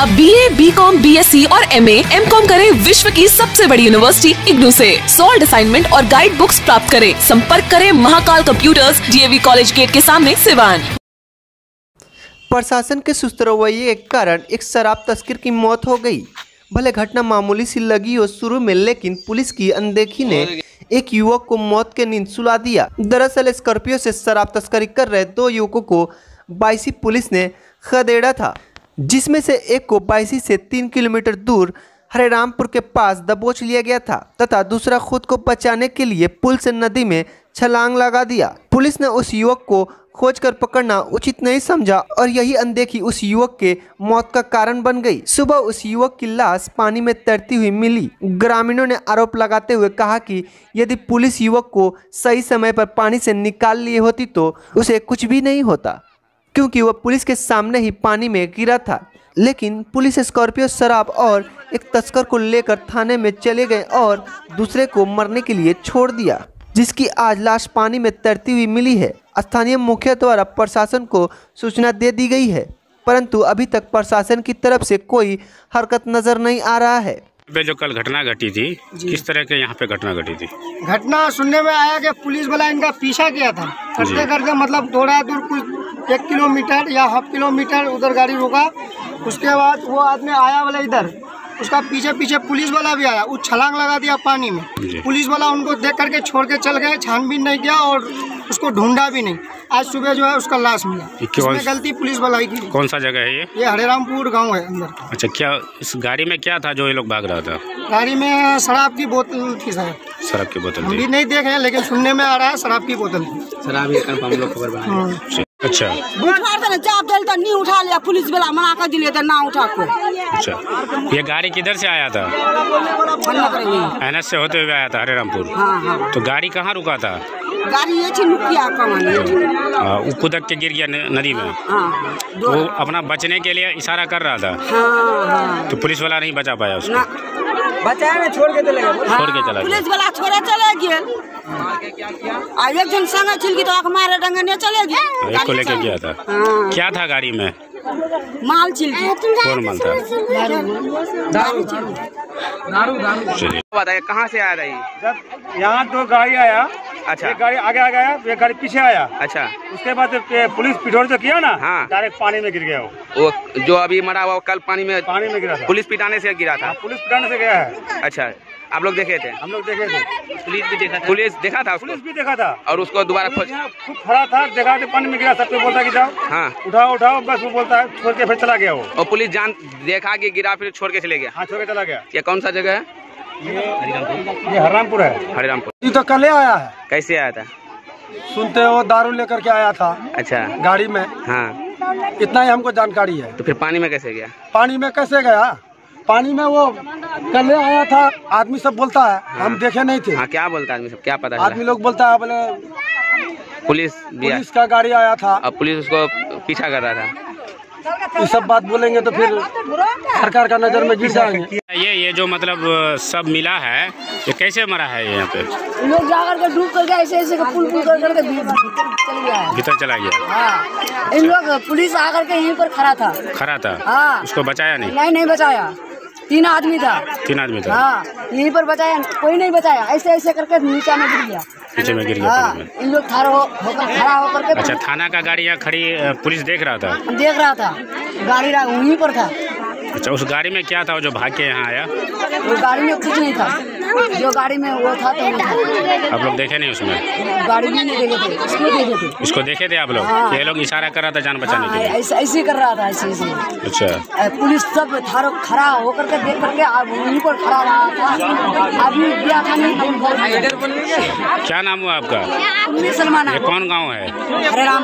अब B A B com B S C और M A M com करे विश्व की सबसे बड़ी यूनिवर्सिटी इग्नू से। सॉल्ड असाइनमेंट और गाइड बुक्स प्राप्त करें। संपर्क करें Mahakal computers DAV college gate के सामने, सिवान। प्रशासन के सुस्त रवैये के कारण एक शराब तस्कर की मौत हो गई। भले घटना मामूली सी लगी हो शुरू में, लेकिन पुलिस की अनदेखी ने एक युवक को मौत के नींद सुला दिया। दरअसल, स्कॉर्पियो से शराब तस्करी कर रहे दो युवकों को बाईसी पुलिस ने खदेड़ा था। जिसमें से एक को बाईसी से तीन किलोमीटर दूर हरेरामपुर के पास दबोच लिया गया था तथा दूसरा खुद को बचाने के लिए पुल से नदी में छलांग लगा दिया। पुलिस ने उस युवक को खोजकर पकड़ना उचित नहीं समझा और यही अनदेखी उस युवक के मौत का कारण बन गई। सुबह उस युवक की लाश पानी में तैरती हुई मिली। ग्रामीणों ने आरोप लगाते हुए कहा कि यदि पुलिस युवक को सही समय पर पानी से निकाल लिए होती तो उसे कुछ भी नहीं होता। क्योंकि वह पुलिस के सामने ही पानी में गिरा था। लेकिन पुलिस स्कॉर्पियो शराब और एक तस्कर को लेकर थाने में चले गए और दूसरे को मरने के लिए छोड़ दिया जिसकी आज लाश पानी में तैरती हुई मिली है। स्थानीय मुखिया द्वारा प्रशासन को सूचना दे दी गई है परंतु अभी तक प्रशासन की तरफ़ से कोई हरकत नज़र नहीं आ रहा है। पे जो कल घटना घटी थी किस तरह के यहाँ पे घटना घटी थी? घटना सुनने में आया कि पुलिस वाला इनका पीछा किया था। करते करते मतलब थोड़ा दूर कुछ एक किलोमीटर या हाफ़ किलोमीटर उधर गाड़ी रुका। उसके बाद वो आदमी आया वाला इधर। उसका पीछे पीछे पुलिस वाला भी आया वो छलांग लगा दिया पानी में। पुलिस वाला उनको देख करके छोड़ के चल गए छानबीन नहीं किया और उसको ढूंढा भी नहीं। आज सुबह जो है उसका लाश मिला। इसमें गलती पुलिस वाला ही की। कौन सा जगह है ये? ये हरेरामपुर गाँव है अंदर। अच्छा क्या इस गाड़ी में क्या था जो ये लोग भाग रहा था? गाड़ी में शराब की बोतल थी शायद शराब की बोतल हम भी थी नहीं देखे लेकिन सुनने में आ रहा है शराब की बोतल थी। शराब खबर हाँ। अच्छा। उठा देने चाप दिल तो नहीं उठा लिया पुलिस वाला मना कर दिले तो ना उठा कोई अच्छा। ये गाड़ी किधर से आया था? से होते हुए आया था हरेरामपुर? हाँ हाँ। तो गाड़ी कहाँ रुका था? गाड़ी ये थी नुकिया वो कुदक के गिर गया नदी में। हाँ। वो अपना बचने के लिए इशारा कर रहा था। हाँ हाँ। तो पुलिस वाला नहीं बचा पाया उसको? बचाया ना छोड़ के चले गए। छोड़ के चला पुलिस वाला छोड़े चले गए। आ एक जन संग छिलकी तो आँख मारे डंगे ने चले गए। एक को लेके गया था। हाँ। क्या था गाड़ी में? माल छिलकी कौन माल था दारू बताइए कहाँ से आया था ये? जब यहाँ तो गाड़ी आया अच्छा। एक गाड़ी आगे आ गया एक गाड़ी पीछे आया। अच्छा। उसके बाद पुलिस पिटोर जो किया ना हाँ। डायरेक्ट पानी में गिर गया वो। वो जो अभी मरा हुआ वो कल पानी में पानी में गिरा था। पुलिस पिटाने से गिरा था? पुलिस पिटाने से गया है। अच्छा। आप लोग देखे थे? हम लोग देखे थे। पुलिस भी देखा था। पुलिस देखा था पुलिस भी देखा था। और उसको दोबारा खोज यहाँ खड़ा था देखा कि पानी में गिरा सबको बोलता कि जाओ। हाँ। उठाओ उठाओ बस वो बोलता है छोड़ के फिर चला गया वो। और पुलिस जान देखा कि गिरा फिर छोड़ के चले गया। हाँ छोड़ के चला गया। ये कौन सा जगह है? ये हररामपुर। है। हरिरामपुर। ये तो कल आया है। कैसे आया था? सुनते हो दारू लेकर के आया था। अच्छा। गाड़ी में। हाँ। इतना ही हमको जानकारी है। तो फिर पानी में कैसे गया? पानी में कैसे गया? पानी में वो कल आया था आदमी सब बोलता है हम देखे नहीं थे। हाँ क्या बोलता है आदमी सब? क्या पता आदमी लोग बोलता है बोले पुलिस पुलिस का गाड़ी आया था। अब पुलिस उसको पीछा कर रहा था। ये सब बात बोलेंगे तो फिर सरकार का नज़र में गिर जाएँगे। ये ये जो मतलब सब मिला है ये कैसे मरा है यहाँ पे? लोग जाकर के डूब करके ऐसे ऐसे के पुल पुल कर करके भीतर चल गया है। भीतर चला गया? हाँ। इन लोग पुलिस आकर के यहीं पर खड़ा था। खड़ा था? हाँ। उसको बचाया नहीं? नहीं नहीं बचाया। तीन आदमी था। तीन आदमी था। हाँ यहीं पर बचाया कोई नहीं बचाया। ऐसे ऐसे करके नीचा में गिर गया। नीचे में गिर गया हाँ इन लोग हो- होकर खड़ा होकर के अच्छा थाना का गाड़ी यहाँ खड़ी पुलिस देख रहा था? देख रहा था। गाड़ी वहीं पर था। अच्छा उस गाड़ी में क्या था जो भाग के यहाँ आया? वो गाड़ी में कुछ नहीं था। जो गाड़ी में वो था तो आप लोग देखे नहीं उसमें? गाड़ी भी नहीं देखे थे इसको देखे थे। इसको देखे थे आप लोग? हाँ। ये लोग इशारा कर रहा था जान बचाने हाँ के लिए। ऐसे ऐसे कर रहा था ऐसे ऐसे। अच्छा। पुलिस सब थारो खड़ा होकर के देख करके वहीं पर खड़ा रहा था। आदमी गया था नहीं क्या नाम हुआ आपका? सलमान। कौन गाँव है? हरे राम।